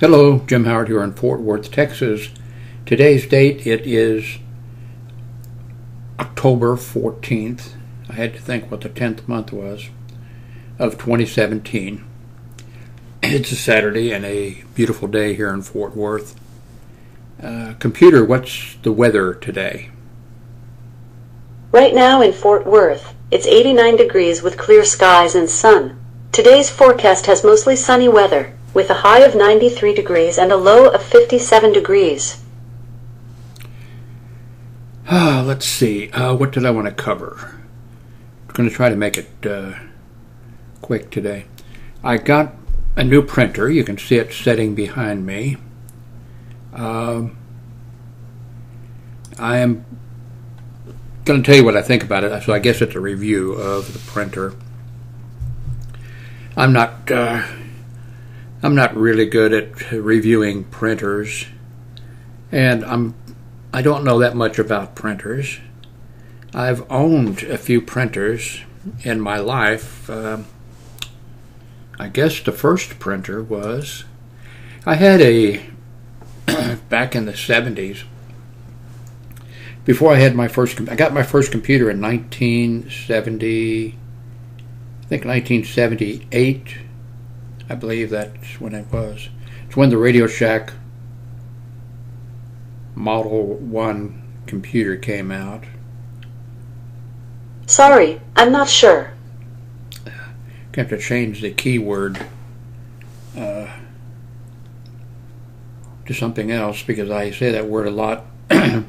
Hello, Jim Howard here in Fort Worth, Texas. Today's date it is October 14th. I had to think what the 10th month was of 2017. It's a Saturday and a beautiful day here in Fort Worth. Uh, computer, what's the weather today? Right now in Fort Worth, it's 89 degrees with clear skies and sun. Today's forecast has mostly sunny weather, with a high of 93 degrees and a low of 57 degrees. Ah, let's see. Uh, what did I want to cover? I'm going to try to make it uh, quick today. I got a new printer. You can see it sitting behind me. Um, I am going to tell you what I think about it. So I guess it's a review of the printer. I'm not. Uh, I'm not really good at reviewing printers, and I'm. I don't know that much about printers. I've owned a few printers in my life. Uh, I guess the first printer was. I had a back in the 70s before I had my first, I got my first computer in 1970, I think 1978. I believe that's when it was. It's when the Radio Shack Model 1 computer came out. Sorry, I'm not sure. I have to change the keyword uh, to something else because I say that word a lot and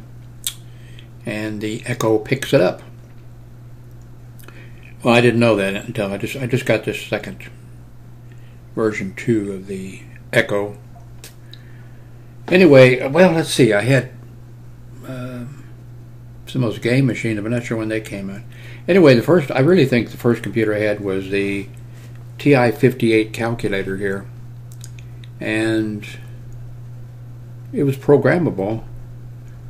the Echo picks it up. Well, I didn't know that until I just I just got this second version two of the Echo. Anyway, well, let's see. I had uh, some of those game machines. I'm not sure when they came out. Anyway, the first I really think the first computer I had was the TI-58 calculator here, and it was programmable,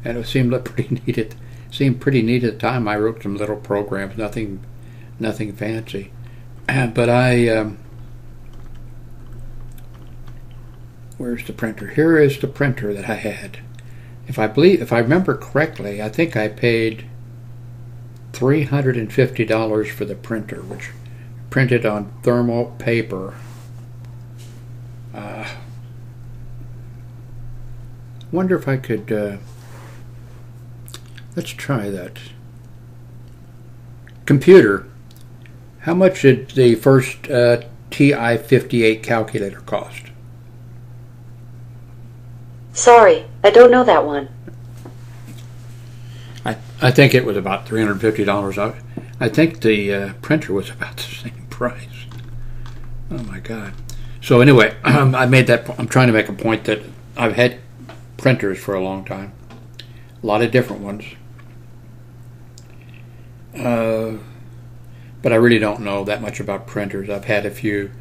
and it seemed pretty neat. It seemed pretty neat at the time. I wrote some little programs, nothing, nothing fancy, but I. Um, where's the printer? Here is the printer that I had. If I believe, if I remember correctly, I think I paid three hundred and fifty dollars for the printer, which printed on thermal paper. Uh, wonder if I could. Uh, let's try that. Computer. How much did the first uh, TI-58 calculator cost? Sorry, I don't know that one. I, I think it was about $350. I, I think the uh, printer was about the same price. Oh my God. So anyway, I made that, I'm trying to make a point that I've had printers for a long time. A lot of different ones. Uh, but I really don't know that much about printers. I've had a few.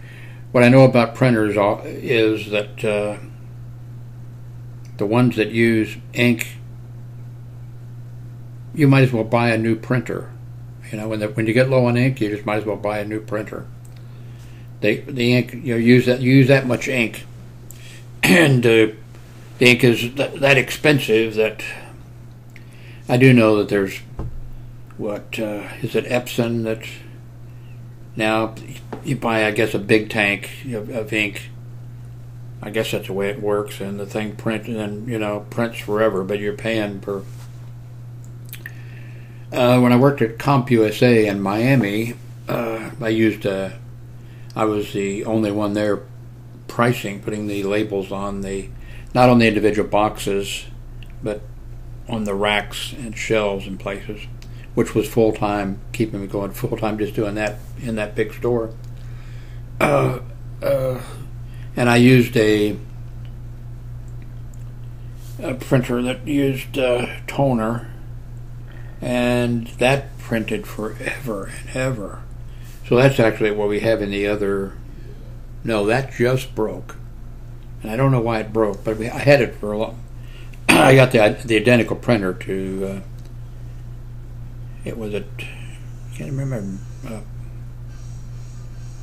What I know about printers is that uh, the ones that use ink, you might as well buy a new printer. You know, when the, when you get low on ink, you just might as well buy a new printer. They the ink you know, use that use that much ink, and uh, the ink is that, that expensive that I do know that there's what uh, is it Epson that now you buy I guess a big tank of, of, ink. I guess that's the way it works, and the thing prints and you know prints forever, but you're paying per. Uh, when I worked at CompUSA in Miami, uh, I used a. I was the only one there pricing, putting the labels on the, not on the individual boxes, but on the racks and shelves and places which was full time, keeping me going full time, just doing that in that big store. Uh, uh, and I used a, a printer that used uh, toner, and that printed forever and ever. So that's actually what we have in the other. No, that just broke, and I don't know why it broke, but we, I had it for a long. I got the the identical printer to uh, it was a, I can't remember. Uh,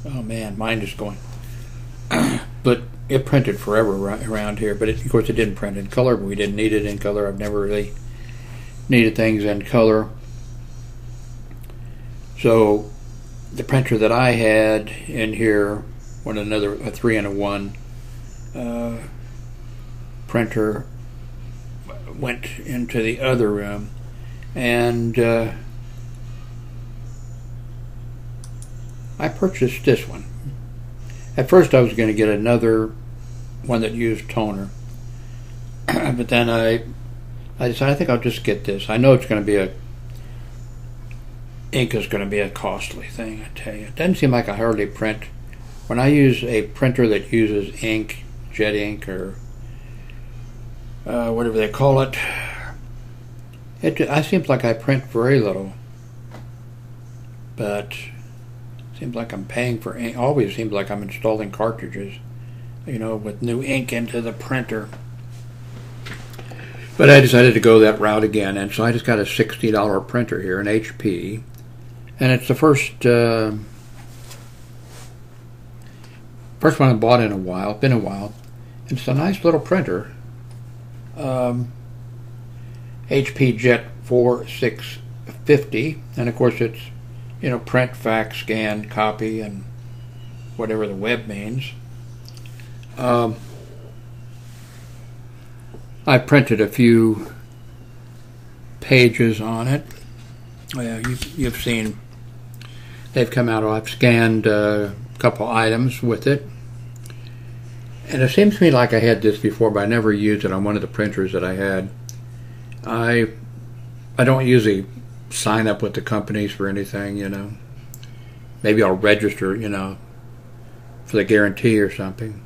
oh man, mind is going. But it printed forever around here. But it, of course, it didn't print in color. But we didn't need it in color. I've never really needed things in color. So the printer that I had in here, one another a three and a one uh, printer, went into the other room, and uh, I purchased this one. At first, I was going to get another one that used toner, but then I I decided I think I'll just get this. I know it's going to be a ink is going to be a costly thing. I tell you, it doesn't seem like I hardly print. When I use a printer that uses ink, jet ink, or uh, whatever they call it, it I seems like I print very little. But seems like I'm paying for ink. Always seems like I'm installing cartridges, you know, with new ink into the printer. But I decided to go that route again, and so I just got a $60 printer here, an HP, and it's the first uh, first one I bought in a while. Been a while. It's a nice little printer. Um, HP Jet 4650, and of course it's you know print, fax, scan, copy, and whatever the web means. Um, I printed a few pages on it. Well, you've, you've seen they've come out. I've scanned a couple items with it. And it seems to me like I had this before, but I never used it on one of the printers that I had. I I don't usually sign up with the companies for anything, you know. Maybe I'll register, you know, for the guarantee or something.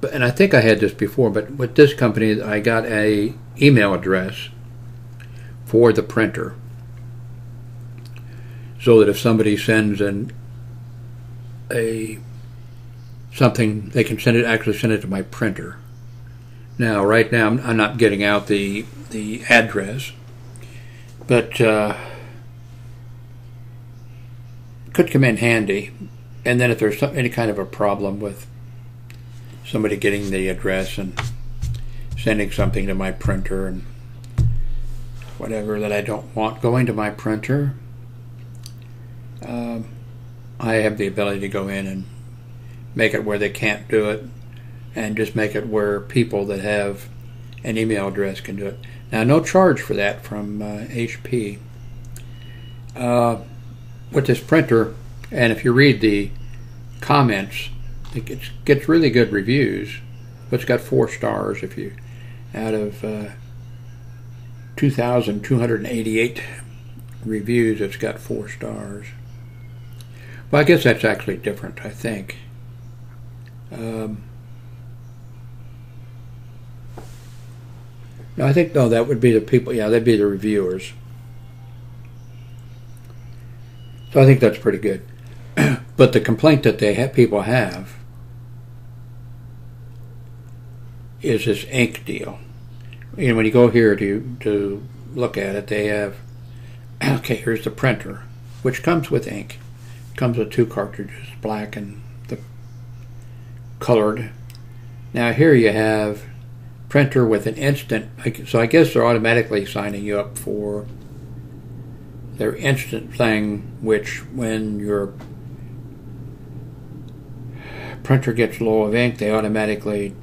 But and I think I had this before, but with this company, I got a email address for the printer so that if somebody sends an a something, they can send it actually send it to my printer. Now, right now, I'm, I'm not getting out the the address, but uh, could come in handy. And then if there's some, any kind of a problem with somebody getting the address and sending something to my printer and whatever that I don't want going to my printer, um, I have the ability to go in and make it where they can't do it and just make it where people that have an email address can do it. Now, no charge for that from uh, HP. Uh, with this printer, and if you read the comments, it gets, gets really good reviews. It's got four stars if you out of uh, 2,288 reviews, it's got four stars. Well, I guess that's actually different, I think. Um, no, I think, no, that would be the people, yeah, that'd be the reviewers. So I think that's pretty good. but the complaint that they have, people have is this ink deal. You know, when you go here to to look at it, they have okay. Here's the printer, which comes with ink comes with two cartridges, black and the colored. Now here you have printer with an instant, so I guess they're automatically signing you up for their instant thing, which when your printer gets low of ink, they automatically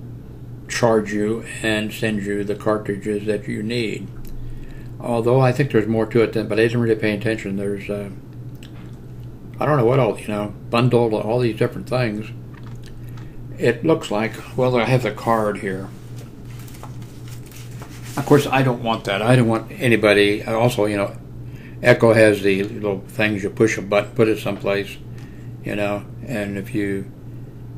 charge you and send you the cartridges that you need. Although I think there's more to it than, but I didn't really pay attention. There's uh, I don't know what all, you know, bundled, all these different things. It looks like, well, I have the card here. Of course, I don't want that. I don't want anybody, also, you know, Echo has the little things you push a button, put it someplace, you know, and if you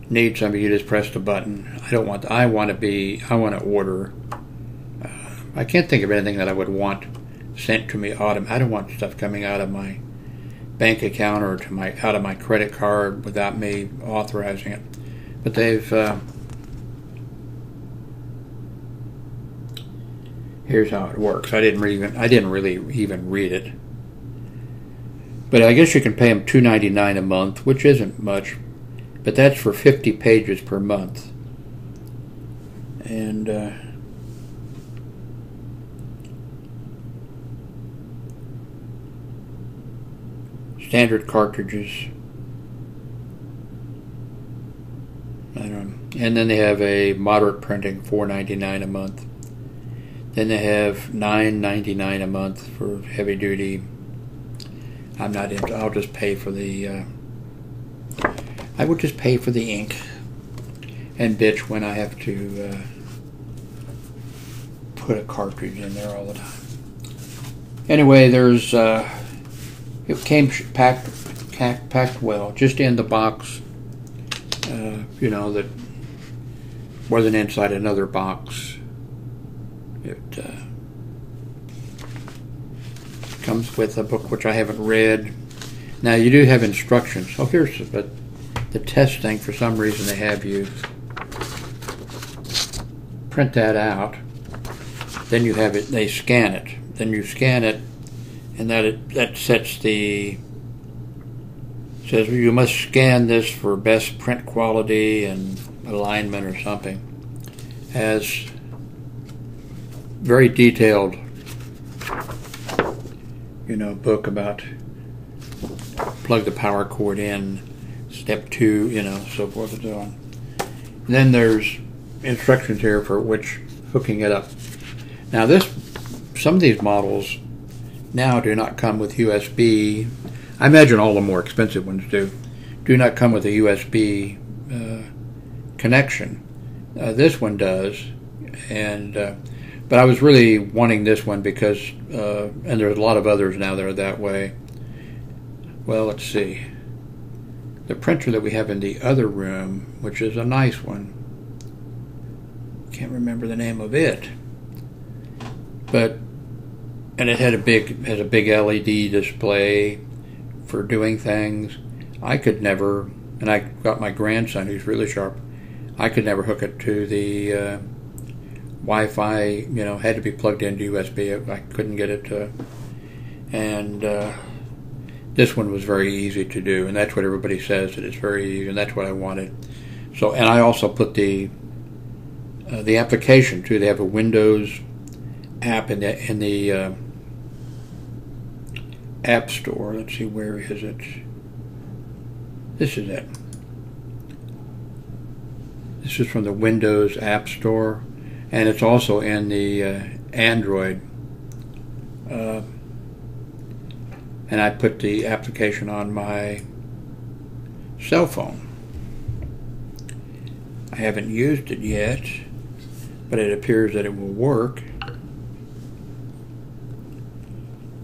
need something, you just press the button. I don't want, I want to be, I want to order. Uh, I can't think of anything that I would want sent to me autumn. I don't want stuff coming out of my bank account or to my out of my credit card without me authorizing it. But they've uh, here's how it works. I didn't even I didn't really even read it. But I guess you can pay them two ninety nine a month, which isn't much. but that's for 50 pages per month. And uh, standard cartridges. I don't. And then they have a moderate printing, four ninety nine a month. Then they have nine ninety nine a month for heavy duty. I'm not into. I'll just pay for the. Uh, I would just pay for the ink, and bitch when I have to uh, put a cartridge in there all the time. Anyway, there's. Uh, it came packed, packed, packed well, just in the box. Uh, you know that wasn't inside another box. It uh, comes with a book which I haven't read. Now you do have instructions. Oh, here's but the test thing. For some reason, they have you print that out. Then you have it. They scan it. Then you scan it and that it, that sets the says you must scan this for best print quality and alignment or something has very detailed you know book about plug the power cord in step two you know so forth and so on and then there's instructions here for which hooking it up now this some of these models now do not come with USB. I imagine all the more expensive ones do. Do not come with a USB uh, connection. Uh, this one does, and uh, but I was really wanting this one because, uh, and there's a lot of others now that are that way. Well, let's see. The printer that we have in the other room, which is a nice one, can't remember the name of it, but and it had a big had a big LED display for doing things. I could never, and I got my grandson who's really sharp. I could never hook it to the uh, Wi-Fi. You know, had to be plugged into USB. I couldn't get it to, and uh, this one was very easy to do, and that's what everybody says that it's very easy, and that's what I wanted. So, and I also put the uh, the application too. They have a Windows app in the in the uh, App Store. Let's see, where is it? This is it. This is from the Windows App Store, and it's also in the uh, Android. Uh, and I put the application on my cell phone. I haven't used it yet, but it appears that it will work.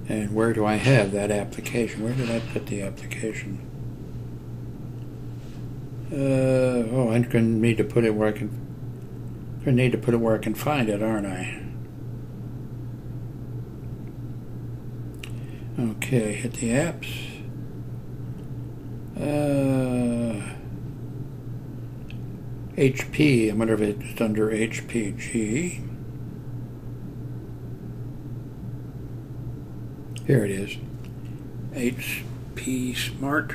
And where do I have that application? Where did I put the application? Uh, oh, to need to put it where I can. To need to put it where I can find it, aren't I? Okay, hit the apps. Uh, HP. I wonder if it's under HPG. Here it is. HP Smart.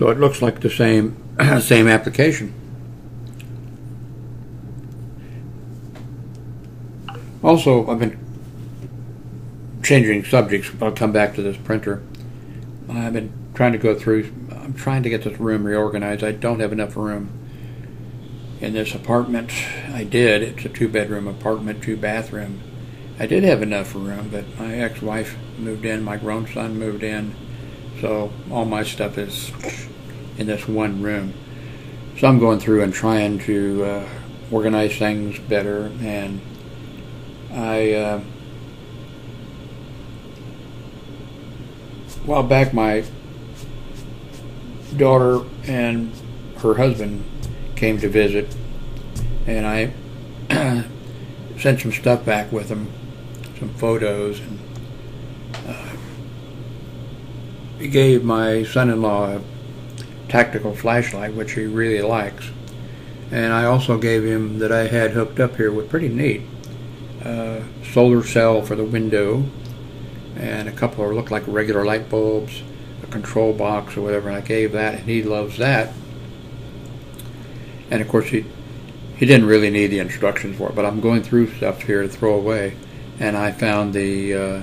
So it looks like the same same application. Also, I've been changing subjects. But I'll come back to this printer. I've been trying to go through. I'm trying to get this room reorganized. I don't have enough room in this apartment. I did. It's a two bedroom apartment, two bathroom. I did have enough room, but my ex wife moved in, my grown son moved in, so all my stuff is in this one room. So I'm going through and trying to uh, organize things better, and I. Uh, while back, my daughter and her husband came to visit, and I sent some stuff back with them, some photos, and uh, he gave my son-in-law a tactical flashlight, which he really likes. And I also gave him that I had hooked up here with pretty neat uh, solar cell for the window, and a couple of look like regular light bulbs, a control box or whatever. And I gave that, and he loves that. And of course, he he didn't really need the instructions for it. But I'm going through stuff here to throw away, and I found the uh,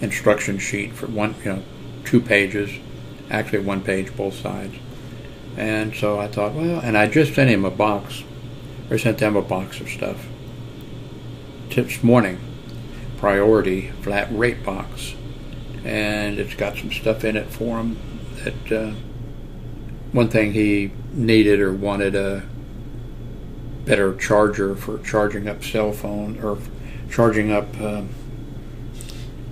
instruction sheet for one, you know, two pages, actually one page both sides. And so I thought, well, and I just sent him a box, or sent them a box of stuff this morning. Priority flat rate box, and it's got some stuff in it for him. That uh, one thing he needed or wanted a better charger for charging up cell phone or charging up uh,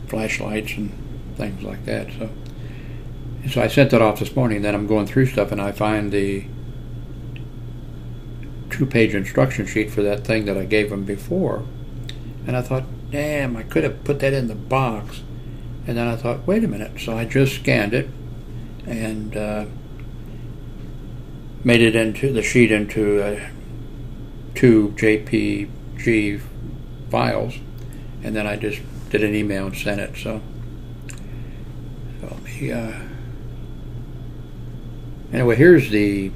flashlights and things like that. So so I sent that off this morning. Then I'm going through stuff and I find the two page instruction sheet for that thing that I gave them before. And I thought, damn, I could have put that in the box. And then I thought, wait a minute. So I just scanned it and uh, made it into the sheet into uh, two JPG files. And then I just did an email and sent it. So, so me. Uh, Anyway, here's the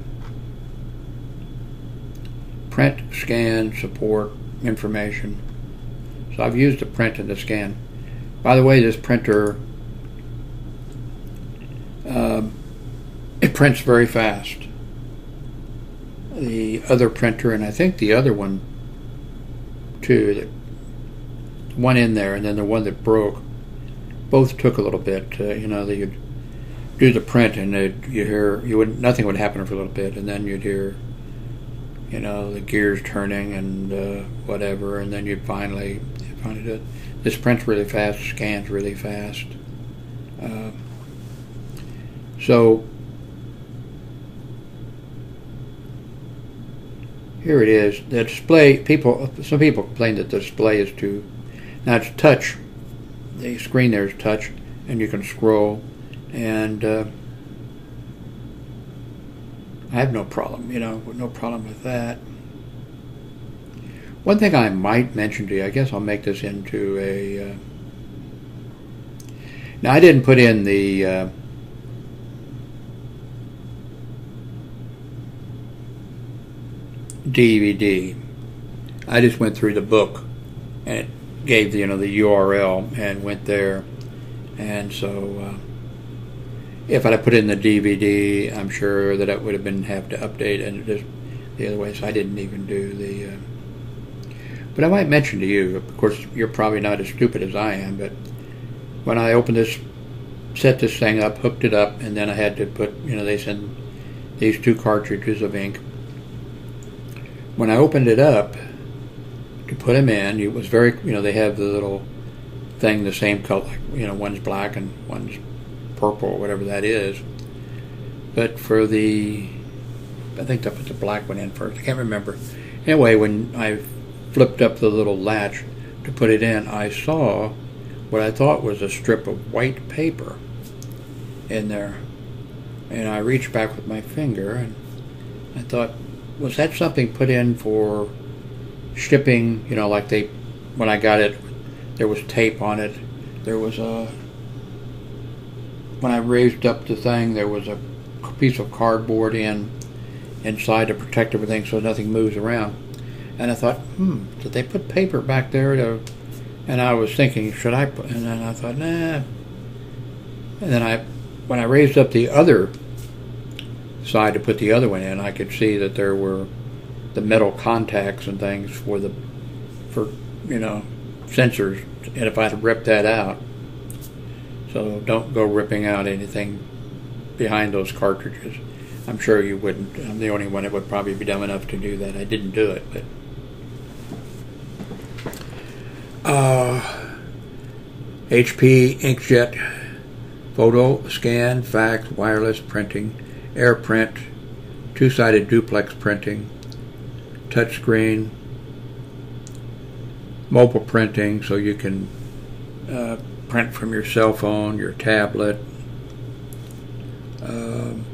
print, scan, support information. So I've used the print and the scan. By the way, this printer, uh, it prints very fast. The other printer, and I think the other one too, the one in there, and then the one that broke, both took a little bit. Uh, you know, the do the print and you hear you would nothing would happen for a little bit and then you'd hear you know the gears turning and uh, whatever and then you'd finally you'd finally do it. This prints really fast, scans really fast. Uh, so here it is. The display people some people complain that the display is too now it's touch. The screen there is touch and you can scroll and uh, I have no problem, you know, no problem with that. One thing I might mention to you, I guess I'll make this into a. Uh, now I didn't put in the. Uh, DVD. I just went through the book and it gave you know the URL and went there, and so uh, if I'd have put in the DVD, I'm sure that it would have been have to update and just the other way. So I didn't even do the. Uh, but I might mention to you, of course, you're probably not as stupid as I am, but when I opened this, set this thing up, hooked it up, and then I had to put, you know, they send these two cartridges of ink. When I opened it up to put them in, it was very, you know, they have the little thing the same color, you know, one's black and one's purple whatever that is. But for the, I think I put the black one in first. I can't remember. Anyway, when I flipped up the little latch to put it in, I saw what I thought was a strip of white paper in there. And I reached back with my finger and I thought, was that something put in for shipping? You know, like they, when I got it, there was tape on it. There was a when I raised up the thing, there was a piece of cardboard in inside to protect everything so nothing moves around. And I thought, hmm, did they put paper back there to? And I was thinking, should I? Put, and then I thought, nah. And then I, when I raised up the other side to put the other one in, I could see that there were the metal contacts and things for the, for you know, sensors. And if I had ripped that out, so don't go ripping out anything behind those cartridges. I'm sure you wouldn't. I'm the only one that would probably be dumb enough to do that. I didn't do it, but. Uh, HP inkjet photo scan fax wireless printing AirPrint two-sided duplex printing touchscreen mobile printing so you can uh, print from your cell phone, your tablet. Um,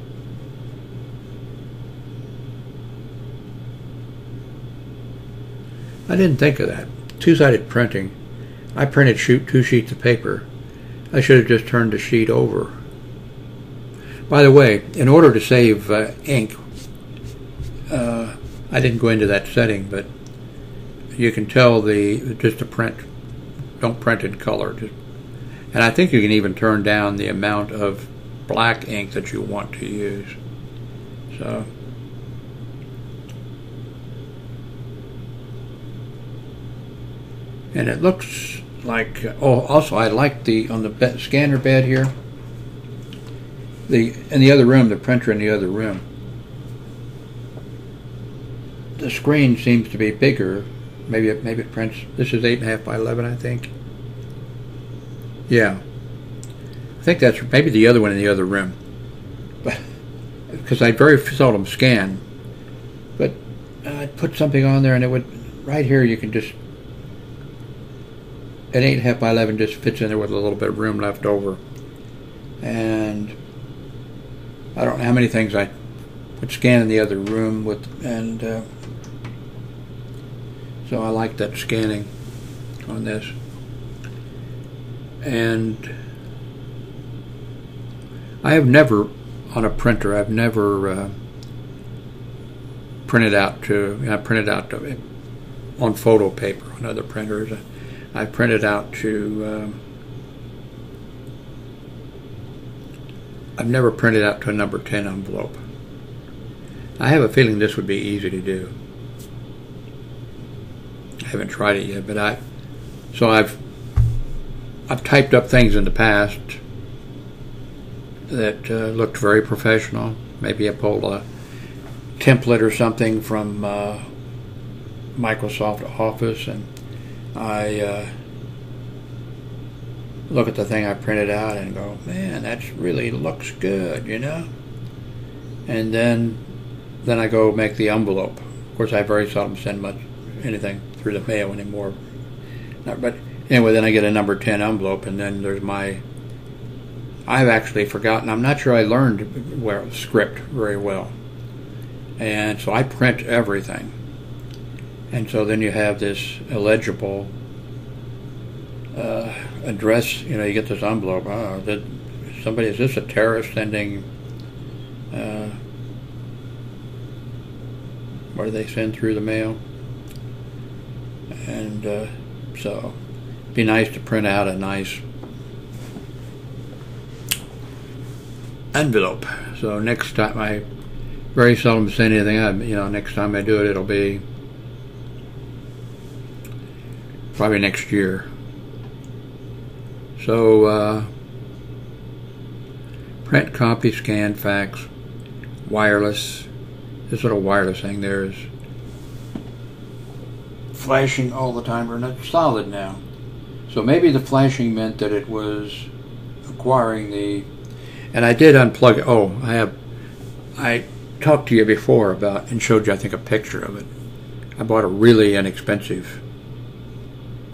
I didn't think of that. Two-sided printing. I printed shoot two sheets of paper. I should have just turned the sheet over. By the way, in order to save uh, ink, uh, I didn't go into that setting, but you can tell the just the print. Don't print in color. Just, and I think you can even turn down the amount of black ink that you want to use. So. And it looks like, oh, also I like the, on the be- scanner bed here, the, in the other room, the printer in the other room, the screen seems to be bigger. Maybe it, maybe it prints, this is eight and a half by 11, I think. Yeah. I think that's maybe the other one in the other room. Because I very seldom scan. But I'd put something on there and it would, right here you can just an half by eleven just fits in there with a little bit of room left over. And I don't know how many things I would scan in the other room with, and uh, so I like that scanning on this. And I have never on a printer. I've never uh, printed out to. I printed out to, on photo paper on other printers. I printed out to. Um, I've never printed out to a number 10 envelope. I have a feeling this would be easy to do. I haven't tried it yet, but I. So I've. I've typed up things in the past that uh, looked very professional. Maybe I pulled a template or something from uh, Microsoft Office and I uh, look at the thing I printed out and go, man, that really looks good, you know. And then, then I go make the envelope. Of course, I very seldom send much anything through the mail anymore. Not, But anyway, then I get a number ten envelope, and then there's my. I've actually forgotten. I'm not sure I learned well script very well, and so I print everything and so then you have this illegible uh, address. You know, you get this envelope. Oh, somebody is this a terrorist sending? Uh, what do they send through the mail? And uh, so, be nice to print out a nice envelope. So next time I very seldom send anything. I, you know, next time I do it, it'll be probably next year. So, uh, print, copy, scan, fax, wireless. This little wireless thing there is flashing all the time, or not solid now. So maybe the flashing meant that it was acquiring the. And I did unplug it. Oh, I have. I talked to you before about and showed you, I think, a picture of it. I bought a really inexpensive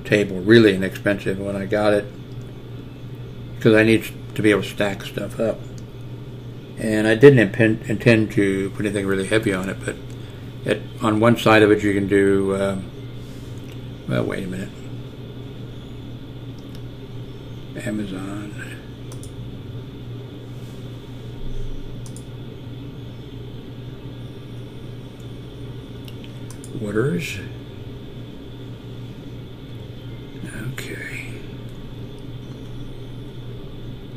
table, really inexpensive when I got it, because I need to be able to stack stuff up. And I didn't intend to put anything really heavy on it, but it, on one side of it you can do. Uh, well, wait a minute. Amazon. Waters. Okay.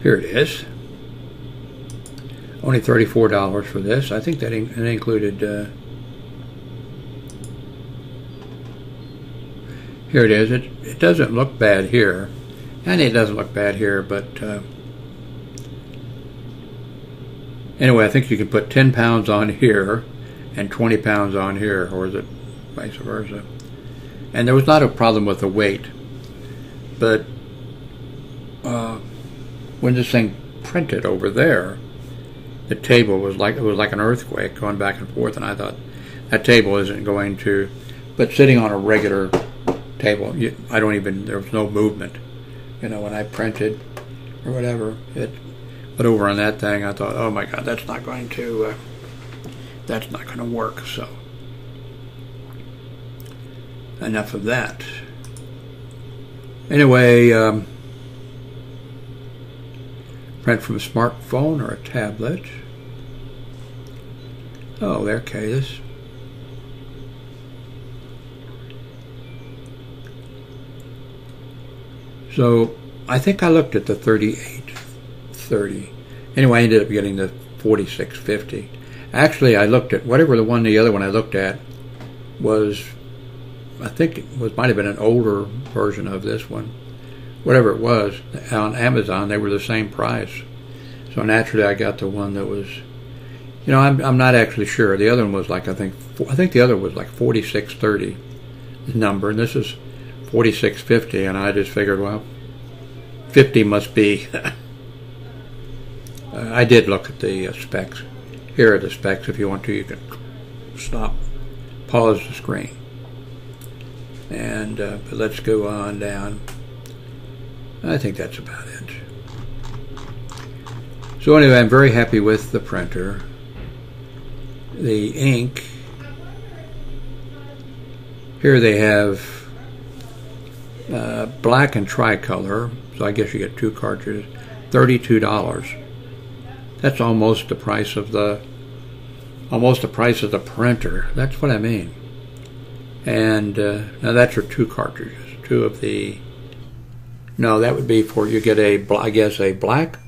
Here it is. Only $34 for this. I think that, in, that included... Uh, here it is. It, it doesn't look bad here. And it doesn't look bad here, but... Uh, anyway, I think you can put 10 pounds on here and 20 pounds on here, or is it vice versa? And there was not a problem with the weight. But uh, when this thing printed over there, the table was like it was like an earthquake going back and forth, and I thought that table isn't going to. But sitting on a regular table, I don't even there was no movement. You know, when I printed or whatever, it. But over on that thing, I thought, oh my God, that's not going to. Uh, that's not going to work. So enough of that. Anyway, um, print from a smartphone or a tablet. Oh, there, Cadus. So I think I looked at the 3830. Anyway, I ended up getting the 4650. Actually, I looked at whatever the one, the other one I looked at was, I think it was might have been an older version of this one. Whatever it was on Amazon, they were the same price. So naturally, I got the one that was, you know, I'm I'm not actually sure. The other one was like I think I think the other was like 4630 number, and this is 4650, and I just figured, well, 50 must be. uh, I did look at the uh, specs. Here are the specs. If you want to, you can stop, pause the screen. And uh, but let's go on down. I think that's about it. So anyway, I'm very happy with the printer. The ink. Here they have uh, black and tricolor, so I guess you get two cartridges, $32. That's almost the price of the almost the price of the printer. That's what I mean. And uh, now that's for two cartridges, two of the. No, that would be for you get a I guess a black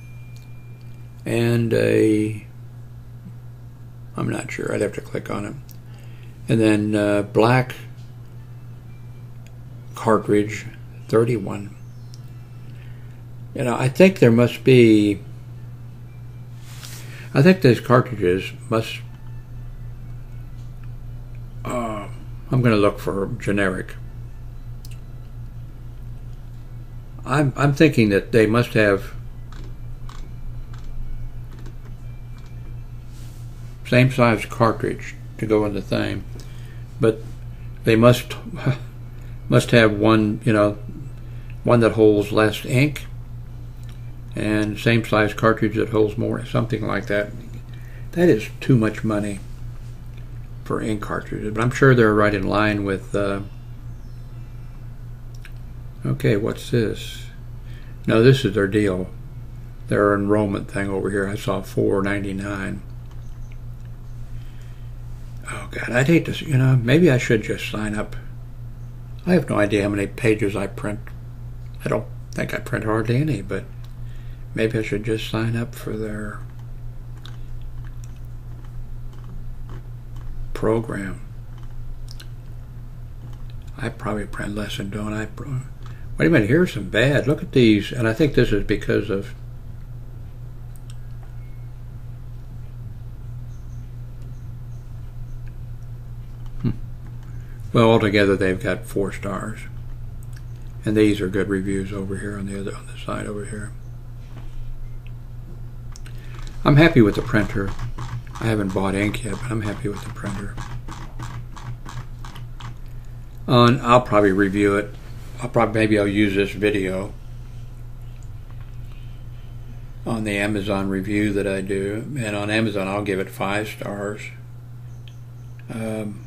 and a. I'm not sure. I'd have to click on it, and then uh, black cartridge 31. You know, I think there must be. I think these cartridges must. Uh, I'm going to look for generic. I'm I'm thinking that they must have same size cartridge to go in the thing, but they must must have one, you know, one that holds less ink and same size cartridge that holds more, something like that. That is too much money for ink cartridges, but I'm sure they're right in line with. Uh, okay, what's this? No, this is their deal. Their enrollment thing over here. I saw four ninety nine. Oh God, I'd hate to. You know, maybe I should just sign up I have no idea how many pages I print. I don't think I print hardly any, but maybe I should just sign up for their program. I probably print less than don't I? Wait a minute, here's some bad. Look at these, and I think this is because of Well, altogether they've got four stars. And these are good reviews over here on the other on the side over here. I'm happy with the printer. I haven't bought ink yet, but I'm happy with the printer. and I'll probably review it. I'll probably maybe I'll use this video on the Amazon review that I do, and on Amazon I'll give it five stars. Um,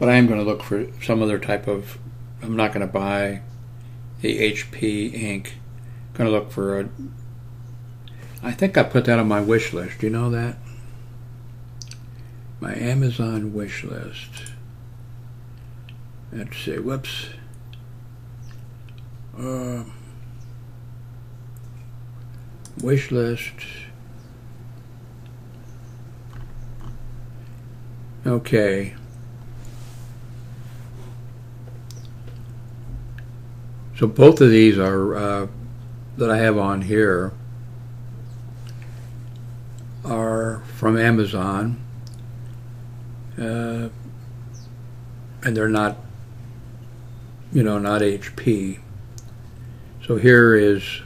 But I am going to look for some other type of. I'm not going to buy the HP ink. I'm going to look for a. I think I put that on my wish list. Do you know that? My Amazon wish list. Let's see. Whoops. Uh, wish list. Okay. So both of these are uh, that I have on here are from Amazon, uh, and they're not, you know, not HP. So here is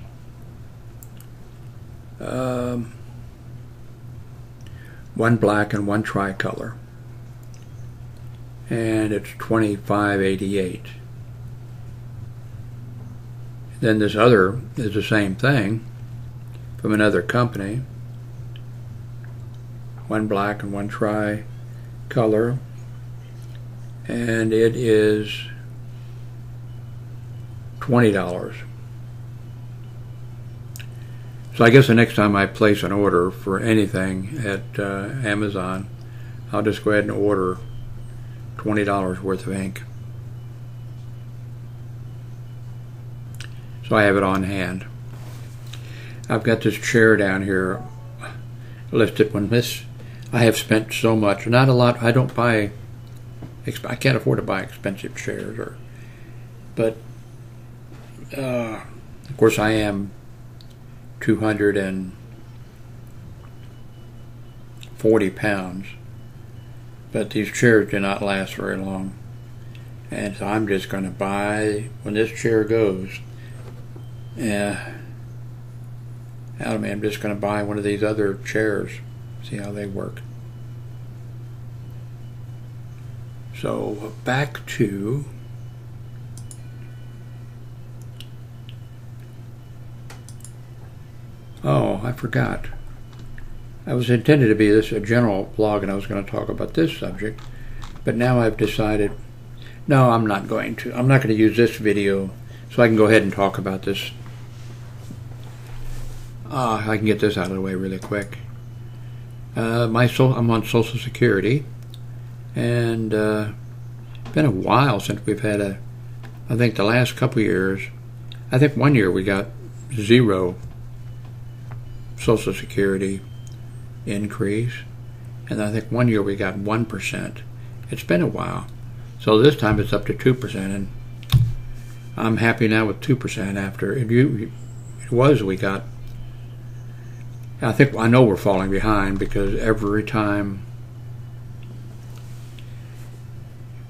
um, one black and one tricolor, and it's twenty five eighty eight. Then this other is the same thing from another company. one black and one tri color. And it is $20. So I guess the next time I place an order for anything at uh, Amazon, I'll just go ahead and order $20 worth of ink. So I have it on hand. I've got this chair down here listed when this I have spent so much not a lot I don't buy I can't afford to buy expensive chairs or but uh, of course I am 240 pounds but these chairs do not last very long and so I'm just going to buy when this chair goes yeah out of me. I'm just going to buy one of these other chairs, see how they work. So back to Oh, I forgot. I was intended to be this a general blog and I was going to talk about this subject, but now I've decided no, I'm not going to. I'm not going to use this video so I can go ahead and talk about this Ah, I can get this out of the way really quick. Uh, my so I'm on Social Security, and uh, been a while since we've had a. I think the last couple years, I think one year we got zero Social Security increase, and I think one year we got one percent. It's been a while, so this time it's up to two percent, and I'm happy now with two percent. After it was we got I think I know we're falling behind because every time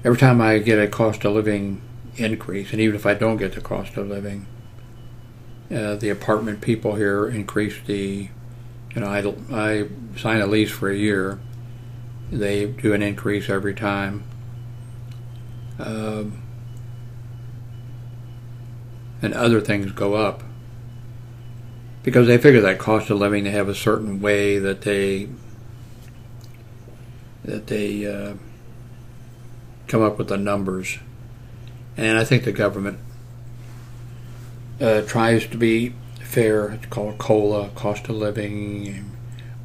every time I get a cost of living increase, and even if I don't get the cost of living, uh, the apartment people here increase the, you know, I, I sign a lease for a year. They do an increase every time. Um, and other things go up because they figure that cost of living they have a certain way that they that they uh, come up with the numbers, and I think the government uh, tries to be fair. It's called COLA, cost of living,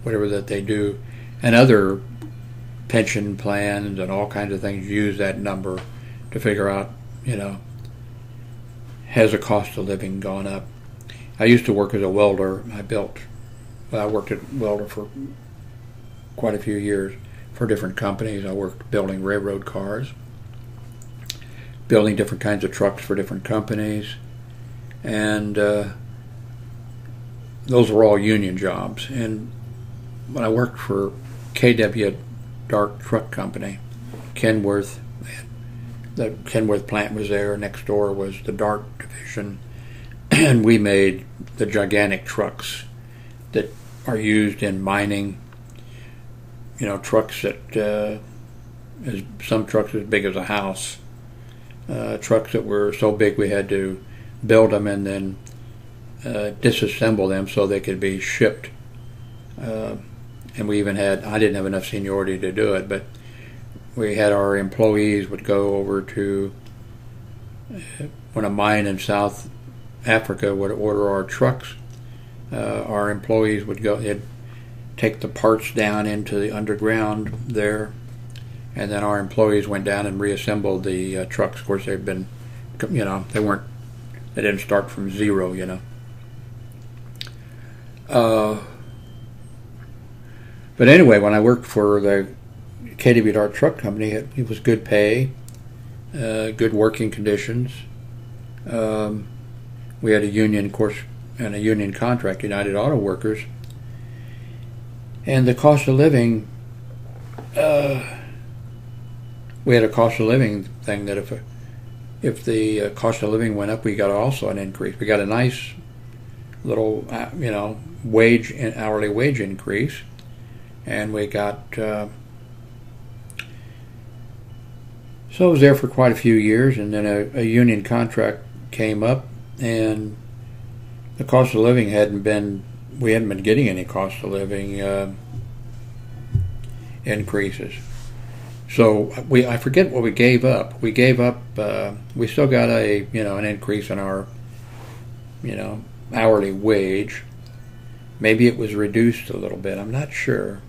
whatever that they do, and other pension plans and all kinds of things use that number to figure out, you know, has the cost of living gone up? I used to work as a welder. I built, I worked at welder for quite a few years for different companies. I worked building railroad cars, building different kinds of trucks for different companies, and uh, those were all union jobs. And when I worked for KW Dart Truck Company, Kenworth, the Kenworth plant was there. Next door was the Dart division and we made the gigantic trucks that are used in mining. You know, trucks that uh, is some trucks as big as a house. Uh, trucks that were so big we had to build them and then uh, disassemble them so they could be shipped. Uh, and we even had I didn't have enough seniority to do it, but we had our employees would go over to uh, when a mine in South Africa would order our trucks. Uh, our employees would go, they'd take the parts down into the underground there, and then our employees went down and reassembled the uh, trucks. Of course, they've been, you know, they weren't, they didn't start from zero, you know. Uh, but anyway, when I worked for the KW Dart Truck Company, it, it was good pay, uh, good working conditions. Um, we had a union course and a union contract, United Auto Workers, and the cost of living. Uh, we had a cost of living thing that if if the uh, cost of living went up, we got also an increase. We got a nice little, uh, you know, wage and hourly wage increase, and we got. Uh, so I was there for quite a few years, and then a, a union contract came up and the cost of living hadn't been we hadn't been getting any cost of living uh, increases. So we I forget what we gave up. We gave up. Uh, we still got a you know an increase in our you know hourly wage. Maybe it was reduced a little bit. I'm not sure.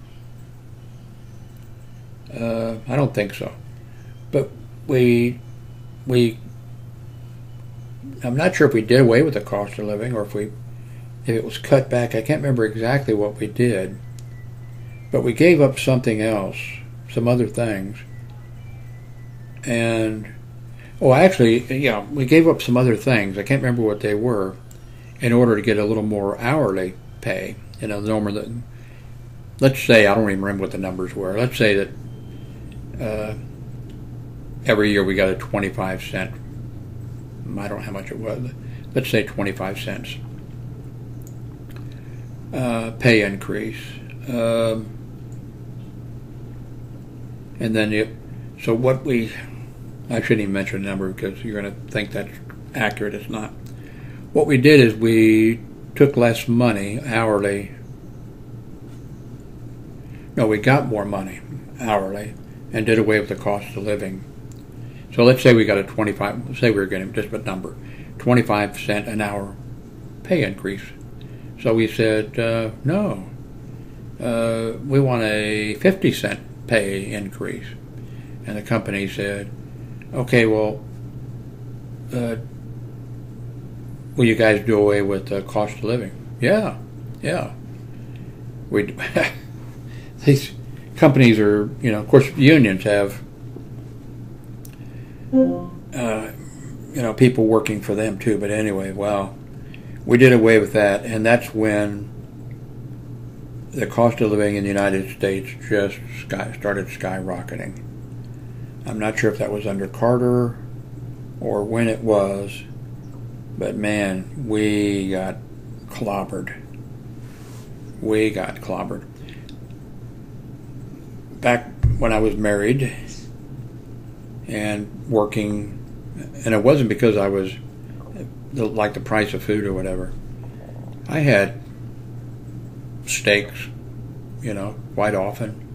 Uh, I don't think so. But we we I'm not sure if we did away with the cost of living or if we if it was cut back. I can't remember exactly what we did. But we gave up something else, some other things. And oh, actually, yeah, we gave up some other things. I can't remember what they were in order to get a little more hourly pay. You know, the number that let's say I don't even remember what the numbers were. Let's say that uh, every year we got a 25 cent. I don't know how much it was. Let's say 25 cents uh, pay increase. Um, and then it, so what we, I shouldn't even mention the number because you're going to think that's accurate. It's not. What we did is we took less money hourly. No, we got more money hourly and did away with the cost of living. So let's say we got a 25, say we were getting just a number, 25 cent an hour pay increase. So we said, uh, no, uh, we want a 50 cent pay increase. And the company said, okay, well, uh, will you guys do away with the cost of living? Yeah, yeah. We these companies are, you know, of course, unions have, uh, you know, people working for them too. But anyway, well, we did away with that, and that's when the cost of living in the United States just sky, started skyrocketing. I'm not sure if that was under Carter or when it was, but man, we got clobbered. We got clobbered. Back when I was married and working, and it wasn't because I was like the price of food or whatever. I had steaks, you know, quite often.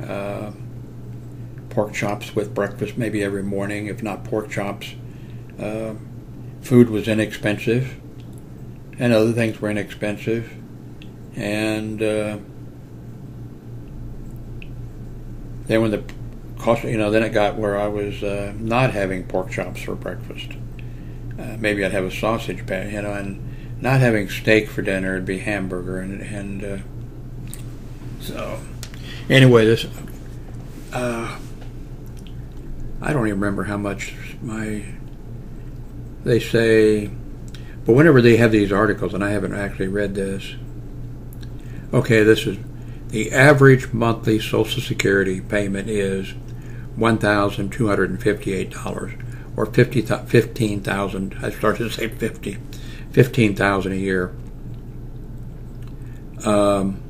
Uh, pork chops with breakfast maybe every morning, if not pork chops. Uh, food was inexpensive, and other things were inexpensive. And uh, then when the cost, you know, then it got where I was uh, not having pork chops for breakfast uh, maybe I'd have a sausage patty, you know, and not having steak for dinner, it'd be hamburger, and and uh, so anyway, this uh, I don't even remember how much my they say, but whenever they have these articles, and I haven't actually read this. Okay, this is the average monthly Social Security payment is one thousand two hundred and fifty-eight dollars or 50, 15,000. I started to say 50, 15,000 a year. Um,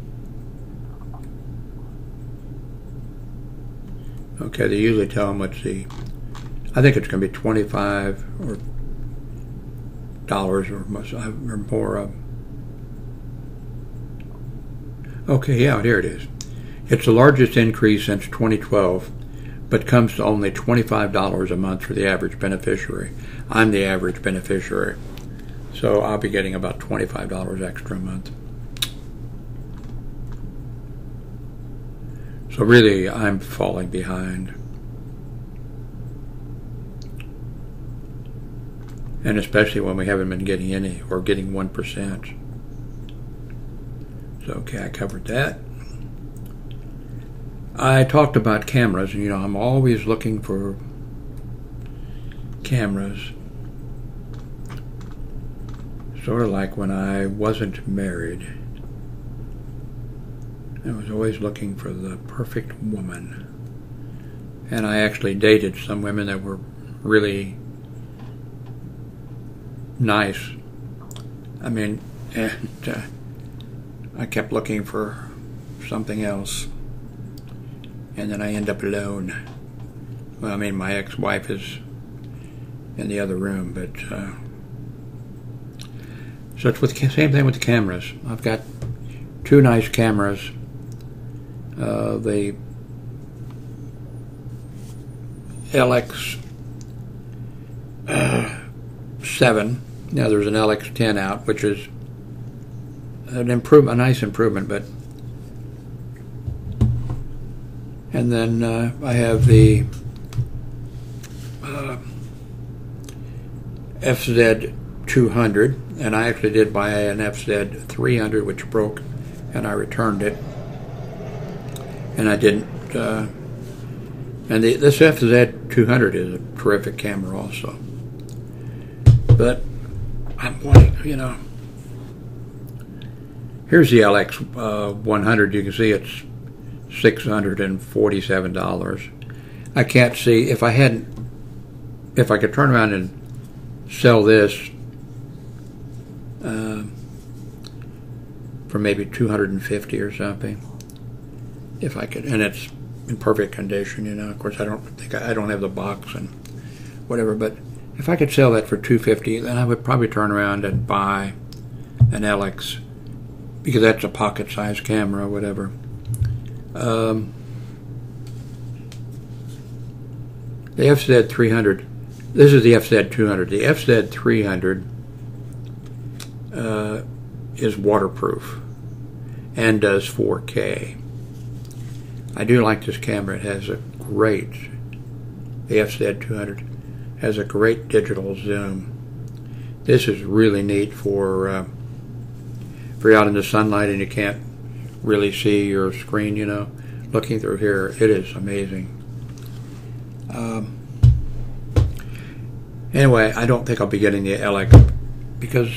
okay, they usually tell them what's the, I think it's going to be 25 or dollars or, or more. Uh, okay, yeah, here it is. It's the largest increase since 2012 but comes to only $25 a month for the average beneficiary. I'm the average beneficiary, so I'll be getting about $25 extra a month. So really, I'm falling behind. And especially when we haven't been getting any or getting 1%. So, okay, I covered that. I talked about cameras, and you know, I'm always looking for cameras. Sort of like when I wasn't married. I was always looking for the perfect woman. And I actually dated some women that were really nice. I mean, and uh, I kept looking for something else and then I end up alone. Well, I mean, my ex-wife is in the other room, but uh, so it's with the same thing with the cameras. I've got two nice cameras. uh, the LX uh, 7. Now there's an LX10 out, which is an improvement, a nice improvement, but and then uh, I have the uh, FZ 200, and I actually did buy an FZ 300, which broke, and I returned it, and I didn't. Uh, and the, this FZ 200 is a terrific camera, also. But I'm wanting, you know. Here's the LX uh, 100. You can see it's $647. I can't see if I hadn't, if I could turn around and sell this uh, for maybe 250 or something. If I could, and it's in perfect condition, you know. Of course, I don't think I, I don't have the box and whatever, but if I could sell that for 250, then I would probably turn around and buy an LX because that's a pocket-sized camera, whatever. Um, the FZ 300. This is the FZ 200. The FZ 300 uh, is waterproof and does 4K. I do like this camera. It has a great, the FZ 200 has a great digital zoom. This is really neat for uh, if you're out in the sunlight and you can't really see your screen, you know. Looking through here, it is amazing. Um, anyway, I don't think I'll be getting the LX because,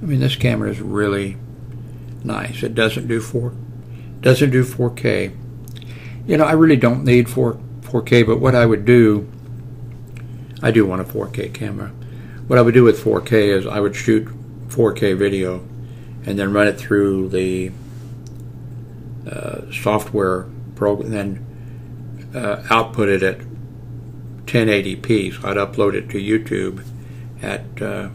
I mean, this camera is really nice. It doesn't do four, doesn't do 4K. You know, I really don't need 4 4K, but what I would do, I do want a 4K camera. What I would do with 4K is I would shoot 4K video and then run it through the uh, software program, then uh, output it at 1080p. So I'd upload it to YouTube at uh,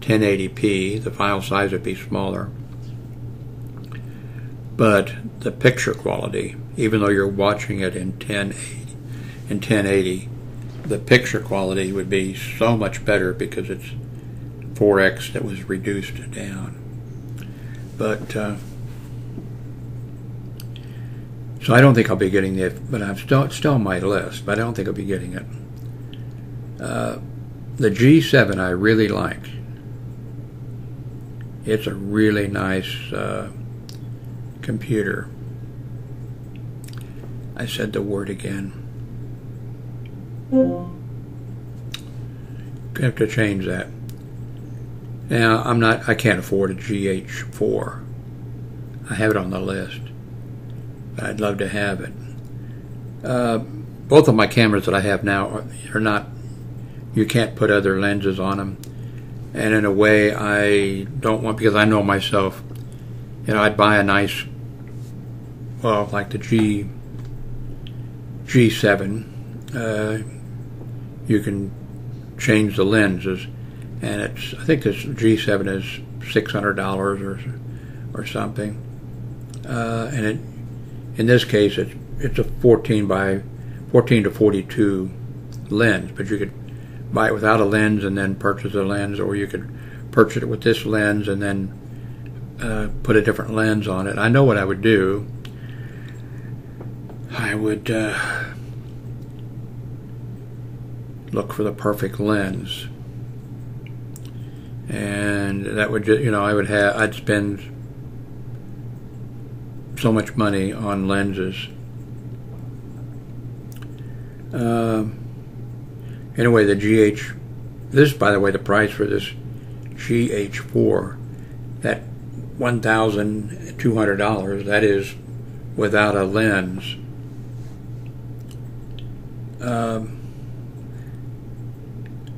1080p. The file size would be smaller. But the picture quality, even though you're watching it in 1080, in 1080, the picture quality would be so much better because it's 4x that was reduced down. But uh, so I don't think I'll be getting it, but I'm still still on my list. But I don't think I'll be getting it. Uh, the G7 I really like. It's a really nice uh, computer. I said the word again. Have to change that. Now I'm not. I can't afford a GH4. I have it on the list. I'd love to have it. Uh, both of my cameras that I have now are, are not. You can't put other lenses on them, and in a way, I don't want because I know myself. You know, I'd buy a nice, well, like the G G7. Uh, you can change the lenses and it's I think this G7 is six hundred dollars or or something, uh, and it in this case it's it's a 14 by 14 to 42 lens, but you could buy it without a lens and then purchase a lens, or you could purchase it with this lens and then uh, put a different lens on it. I know what I would do. I would uh, look for the perfect lens and that would just you know I would have I'd spend so much money on lenses. Uh, anyway, the GH this by the way the price for this GH4 that one thousand two hundred dollars that is without a lens. Um,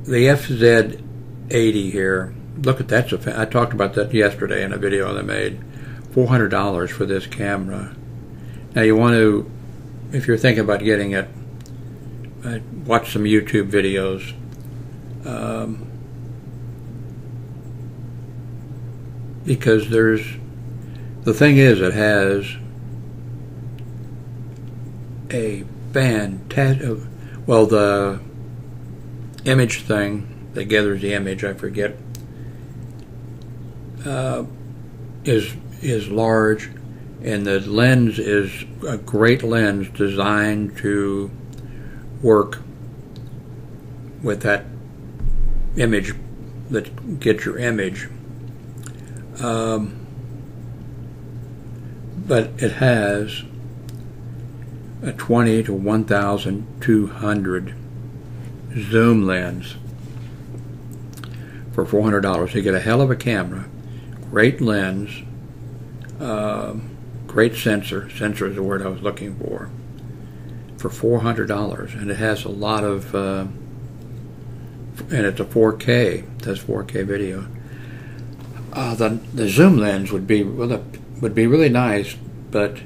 the FZ80 here look at that. I talked about that yesterday in a video I made. $400 for this camera. Now you want to, if you're thinking about getting it, uh, watch some YouTube videos. Um, because there's, the thing is it has a fantastic. Well, the image thing that gathers the image, I forget, uh, is is large, and the lens is a great lens designed to work with that image that gets your image. Um, but it has a 20 to 1200 zoom lens for $400. You get a hell of a camera, great lens, uh, great sensor. Sensor is the word I was looking for. For $400, and it has a lot of, uh, and it's a 4K. It does 4K video. Uh, the the zoom lens would be well, would be really nice, but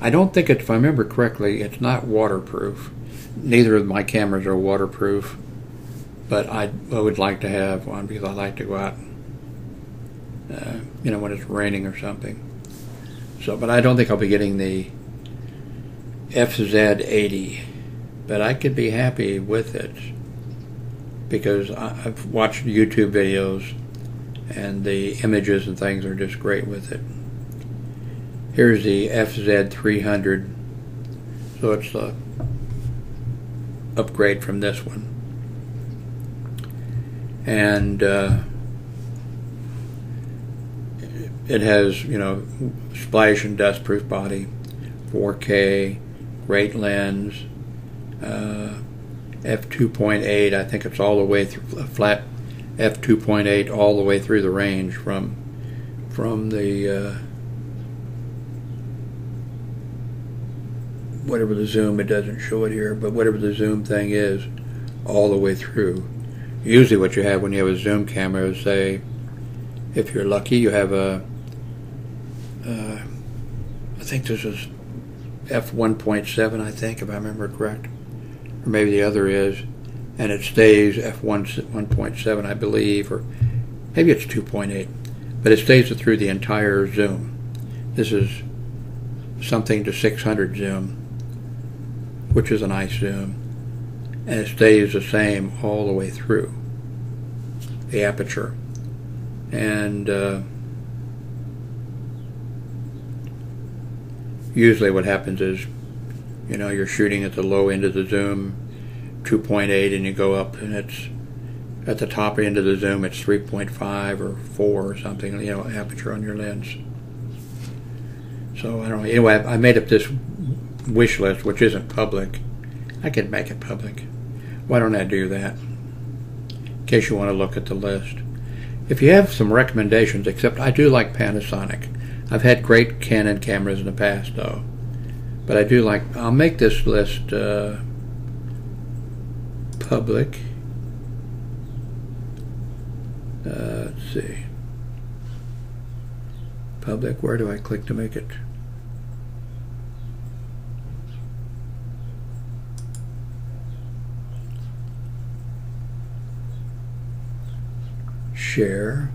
I don't think it, if I remember correctly, it's not waterproof. Neither of my cameras are waterproof, but I, I would like to have one because I like to go out, uh, you know, when it's raining or something. So, but I don't think I'll be getting the FZ80, but I could be happy with it because I've watched YouTube videos and the images and things are just great with it. Here's the FZ300, so it's a upgrade from this one. And uh, it has, you know, splash and dust proof body, 4K, great lens, uh, f2.8. I think it's all the way through flat f2.8 all the way through the range from from the uh, whatever the zoom it doesn't show it here but whatever the zoom thing is all the way through usually what you have when you have a zoom camera is say if you're lucky you have a uh, I think this is f1.7 I think if I remember correct. Or maybe the other is. And it stays f1 1.7 I believe or maybe it's 2.8 but it stays through the entire zoom. This is something to 600 zoom which is a nice zoom. And it stays the same all the way through the aperture. And uh, usually what happens is you know you're shooting at the low end of the zoom 2.8 and you go up and it's at the top end of the zoom it's 3.5 or 4 or something you know aperture on your lens. So I don't know anyway I made up this wish list which isn't public. I could make it public. Why don't I do that? In case you want to look at the list. If you have some recommendations except I do like Panasonic I've had great Canon cameras in the past though but I do like I'll make this list uh, public. Uh, let's see. Public, where do I click to make it? Share.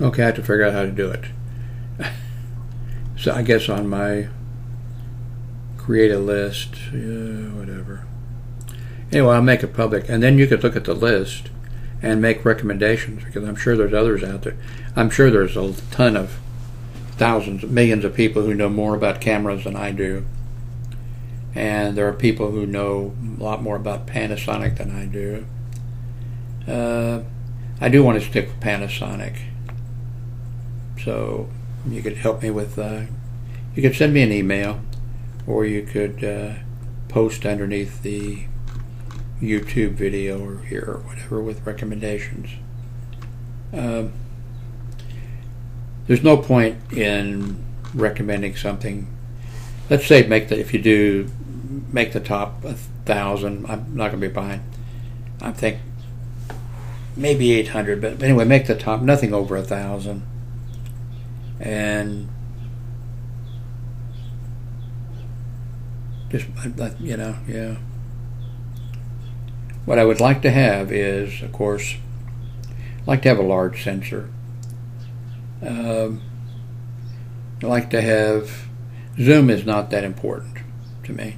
Okay, I have to figure out how to do it. so I guess on my create a list, yeah, whatever. Anyway, I'll make it public, and then you could look at the list and make recommendations because I'm sure there's others out there. I'm sure there's a ton of thousands, millions of people who know more about cameras than I do. And there are people who know a lot more about Panasonic than I do. Uh, I do want to stick with Panasonic. So you could help me with, uh, you could send me an email or you could uh, post underneath the YouTube video or here or whatever with recommendations. Um, there's no point in recommending something. Let's say make the if you do make the top a thousand. I'm not going to be buying. I think maybe 800, but anyway, make the top nothing over a thousand, and Just, you know, yeah. What I would like to have is, of course, I'd like to have a large sensor. Um, I like to have, Zoom is not that important to me.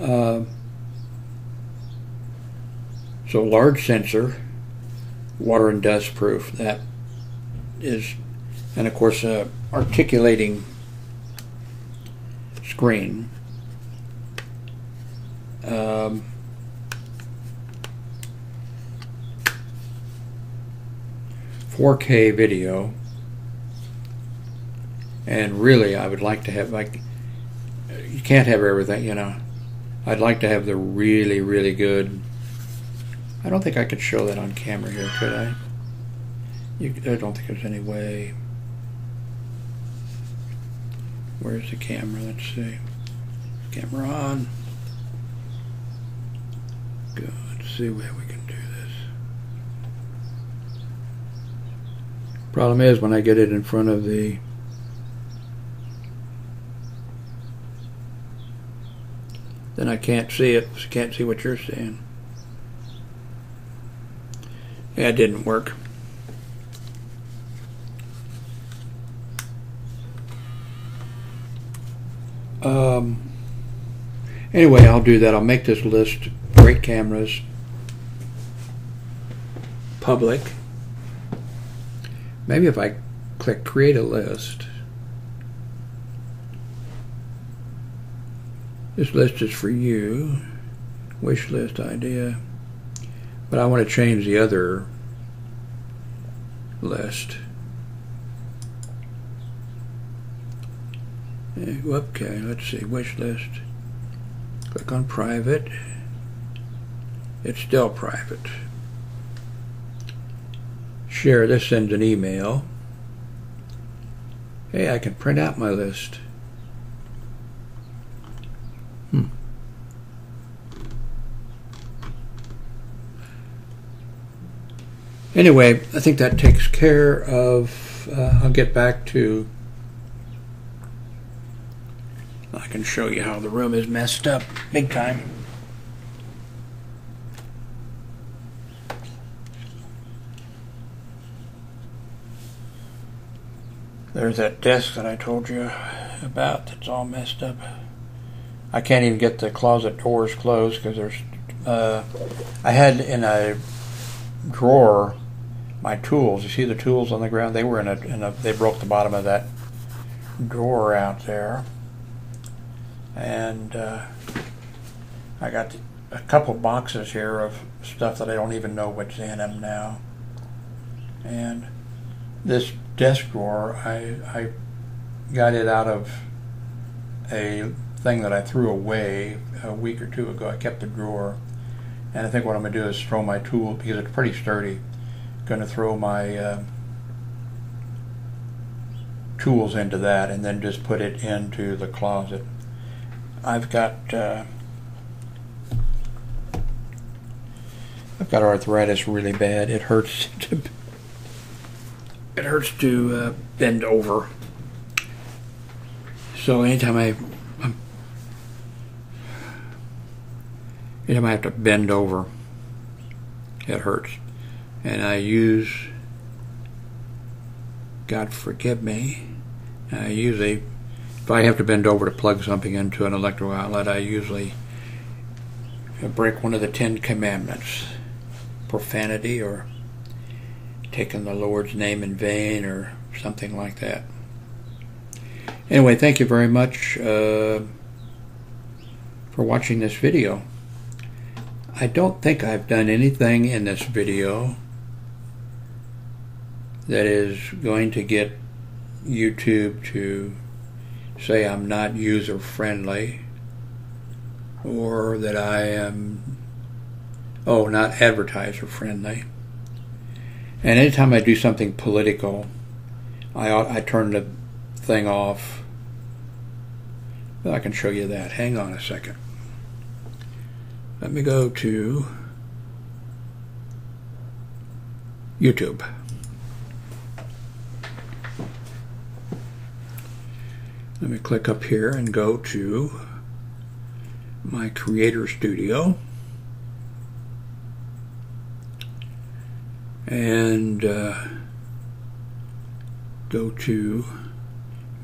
Uh, so large sensor, water and dust proof. That is, and of course, uh, articulating screen. Um, Four K video, and really, I would like to have like you can't have everything, you know. I'd like to have the really, really good. I don't think I could show that on camera here, could I? You, I don't think there's any way. Where's the camera? Let's see. Camera on. Good. Let's see where we can do this. Problem is when I get it in front of the then I can't see it. I can't see what you're seeing. It didn't work. Um, anyway, I'll do that. I'll make this list great cameras public. Maybe if I click create a list, this list is for you, wish list idea, but I want to change the other list. Okay, let's see, wish list. Click on private. It's still private. Share, this sends an email. Hey, I can print out my list. Hmm. Anyway, I think that takes care of, uh, I'll get back to I can show you how the room is messed up big time. There's that desk that I told you about that's all messed up. I can't even get the closet doors closed because there's. Uh, I had in a drawer my tools. You see the tools on the ground? They were in a, in a. They broke the bottom of that drawer out there and uh, I got a couple boxes here of stuff that I don't even know what's in them now. And this desk drawer, I, I got it out of a thing that I threw away a week or two ago. I kept the drawer. And I think what I'm going to do is throw my tool, because it's pretty sturdy, going to throw my uh, tools into that and then just put it into the closet. I've got uh, I've got arthritis really bad. It hurts to it hurts to uh, bend over. So anytime I I'm, anytime I have to bend over, it hurts, and I use God forgive me. I use a if I have to bend over to plug something into an electrical outlet, I usually break one of the Ten Commandments profanity or taking the Lord's name in vain or something like that. Anyway, thank you very much uh, for watching this video. I don't think I've done anything in this video that is going to get YouTube to say I'm not user friendly or that I am, oh, not advertiser friendly. And anytime I do something political, I, I turn the thing off. I can show you that. Hang on a second. Let me go to YouTube. Let me click up here and go to my Creator Studio. And uh, go to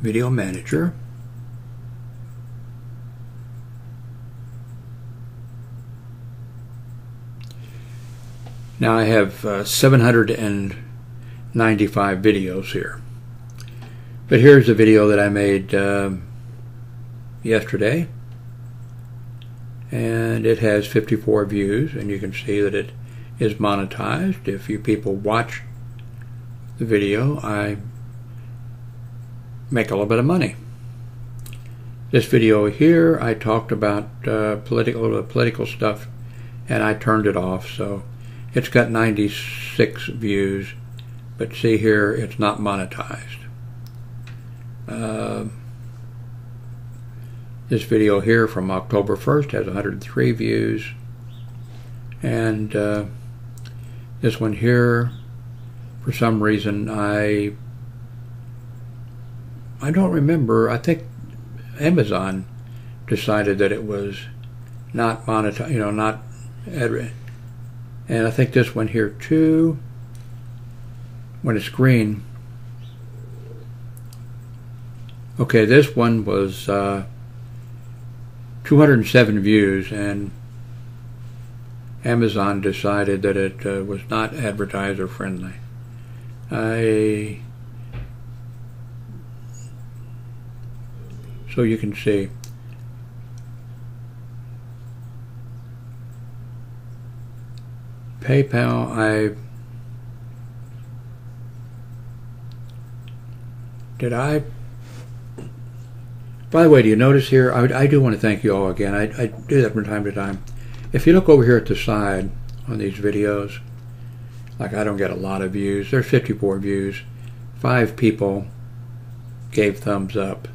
Video Manager. Now I have uh, 795 videos here. But here's a video that I made uh, yesterday. And it has 54 views, and you can see that it is monetized. If you people watch the video, I make a little bit of money. This video here, I talked about uh, political political stuff, and I turned it off. So it's got 96 views, but see here, it's not monetized. Uh, this video here from October 1st has 103 views, and uh, this one here, for some reason, I I don't remember. I think Amazon decided that it was not monetized, you know, not and I think this one here too, when it's green. Okay, this one was uh, 207 views, and Amazon decided that it uh, was not advertiser friendly. I so you can see PayPal, I did I. By the way, do you notice here? I, I do want to thank you all again. I, I do that from time to time. If you look over here at the side on these videos, like I don't get a lot of views. There's 54 views. Five people gave thumbs up.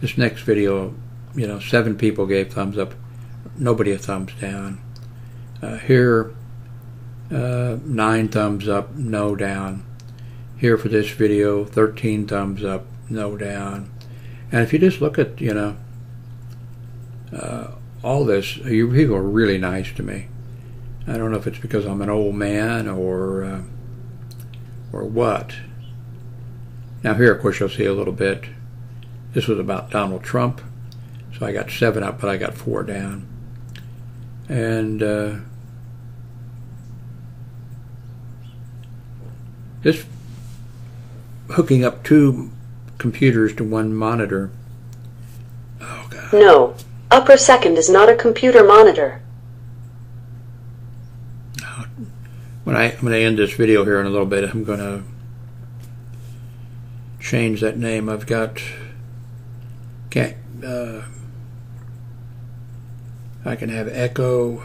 This next video, you know, seven people gave thumbs up. Nobody a thumbs down. Uh, here, uh, 9 thumbs up, no down. Here for this video, 13 thumbs up, no down. And if you just look at, you know, uh, all this, you people are really nice to me. I don't know if it's because I'm an old man or uh, or what. Now here, of course, you'll see a little bit. This was about Donald Trump, so I got seven up, but I got four down. And uh, Just hooking up two computers to one monitor. Oh, God. No. Upper second is not a computer monitor. When I, when I'm going to end this video here in a little bit, I'm going to change that name. I've got, can't, uh, I can have Echo,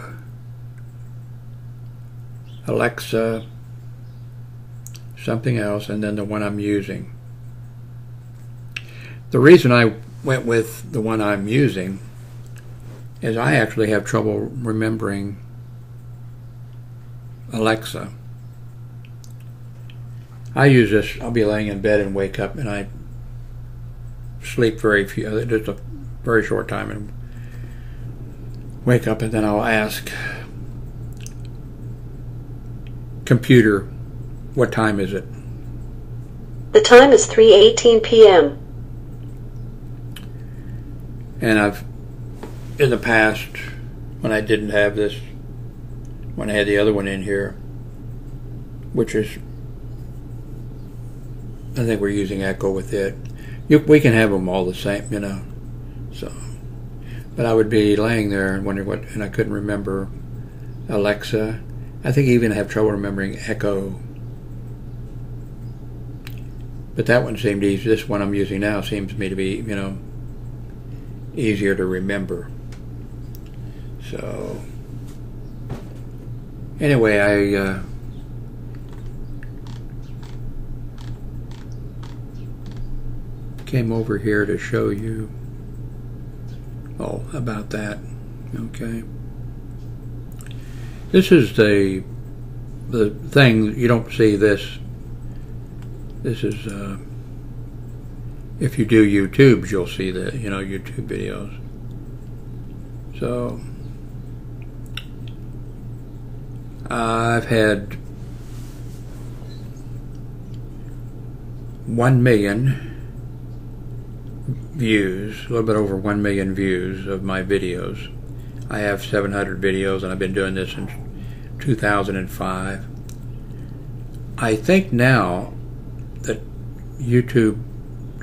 Alexa, something else, and then the one I'm using. The reason I went with the one I'm using is I actually have trouble remembering Alexa. I use this, I'll be laying in bed and wake up and I sleep very few, uh, just a very short time and wake up and then I'll ask computer what time is it? The time is 3:18 p.m. And I've in the past when I didn't have this when I had the other one in here which is I think we're using Echo with it. You, we can have them all the same, you know. So, but I would be laying there and wondering what, and I couldn't remember Alexa. I think even have trouble remembering Echo but that one seemed easy. This one I'm using now seems to me to be, you know, easier to remember. So, anyway, I uh, came over here to show you oh about that. Okay, this is the the thing you don't see this this is, uh, if you do YouTube, you'll see the, you know, YouTube videos. So, I've had one million views, a little bit over 1 million views of my videos. I have 700 videos and I've been doing this since 2005. I think now that YouTube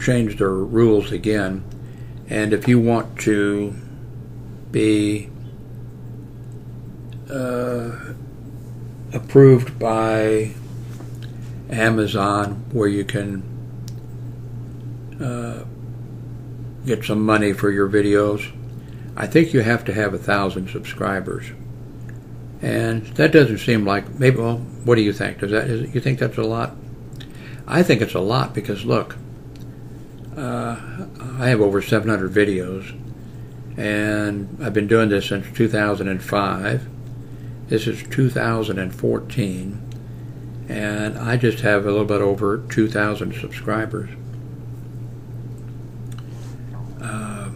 changed their rules again, and if you want to be uh, approved by Amazon, where you can uh, get some money for your videos, I think you have to have a thousand subscribers. And that doesn't seem like maybe. Well, what do you think? Does that is, you think that's a lot? I think it's a lot because look, uh, I have over 700 videos, and I've been doing this since 2005. This is 2014, and I just have a little bit over 2,000 subscribers. Uh,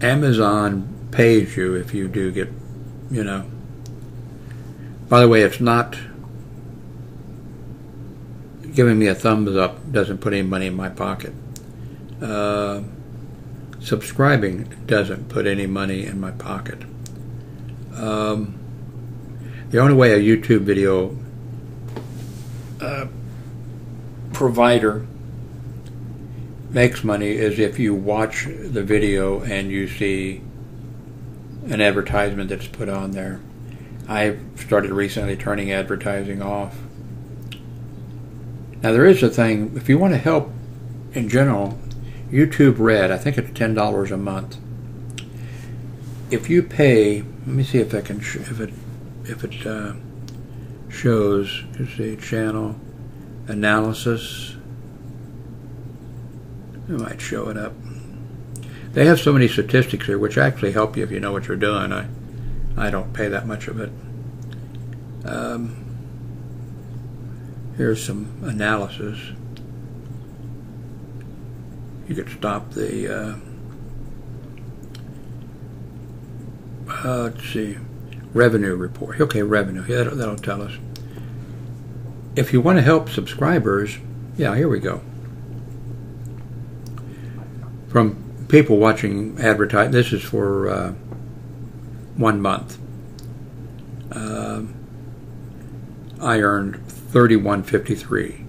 Amazon pays you if you do get, you know. By the way, it's not giving me a thumbs up doesn't put any money in my pocket. Uh, subscribing doesn't put any money in my pocket. Um, the only way a YouTube video uh, provider makes money is if you watch the video and you see an advertisement that's put on there. I've started recently turning advertising off. Now there is a thing, if you want to help in general, YouTube Red, I think it's $10 a month. If you pay, let me see if I can, if it, if it uh, shows, you see channel analysis, it might show it up. They have so many statistics here, which actually help you if you know what you're doing. I, I don't pay that much of it. Um, here's some analysis. You could stop the. Uh, uh, let's see, revenue report. Okay, revenue. Yeah, that'll, that'll tell us. If you want to help subscribers, yeah, here we go. From people watching advertise. This is for uh, one month. Uh, I earned thirty-one fifty-three.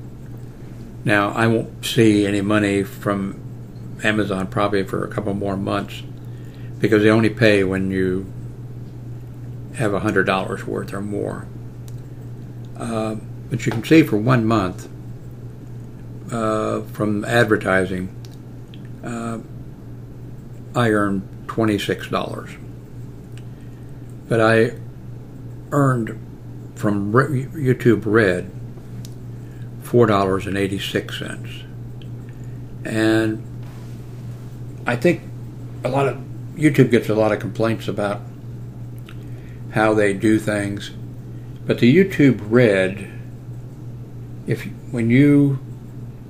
Now I won't see any money from Amazon probably for a couple more months because they only pay when you have hundred dollars worth or more. Uh, but you can see for one month uh, from advertising, uh, I earned $26. But I earned from YouTube Red $4.86. And I think a lot of YouTube gets a lot of complaints about how they do things. But the YouTube Red, if when you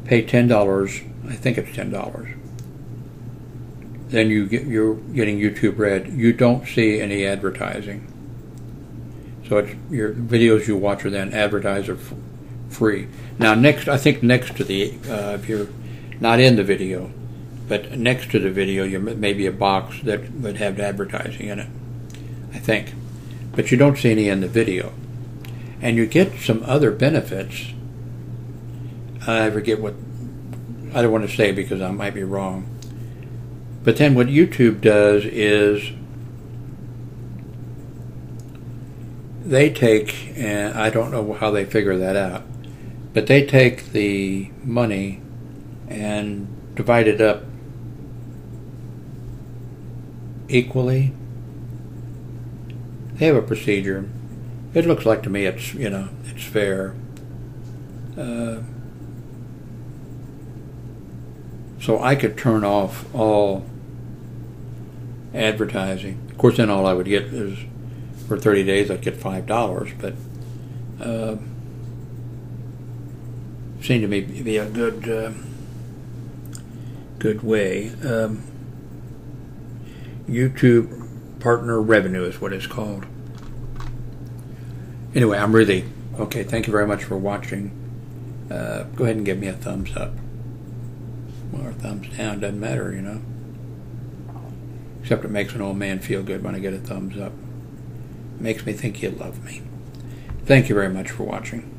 pay ten dollars, I think it's ten dollars then you get you're getting YouTube Red. You don't see any advertising. So your videos you watch are then advertiser f- free. Now next, I think next to the uh, if you're not in the video, but next to the video, you may be a box that would have advertising in it. I think, but you don't see any in the video, and you get some other benefits. I forget what I don't want to say because I might be wrong but then what YouTube does is they take, and I don't know how they figure that out, but they take the money and divide it up equally. They have a procedure. It looks like to me it's you know it's fair. Uh, so I could turn off all advertising. Of course, then all I would get is for 30 days I'd get five dollars, but uh, seemed to me be a good uh, good way. Um, YouTube partner revenue is what it's called. Anyway, I'm really okay. Thank you very much for watching. Uh, go ahead and give me a thumbs up. or thumbs down, doesn't matter, you know. Except it makes an old man feel good when I get a thumbs up. Makes me think you love me. Thank you very much for watching.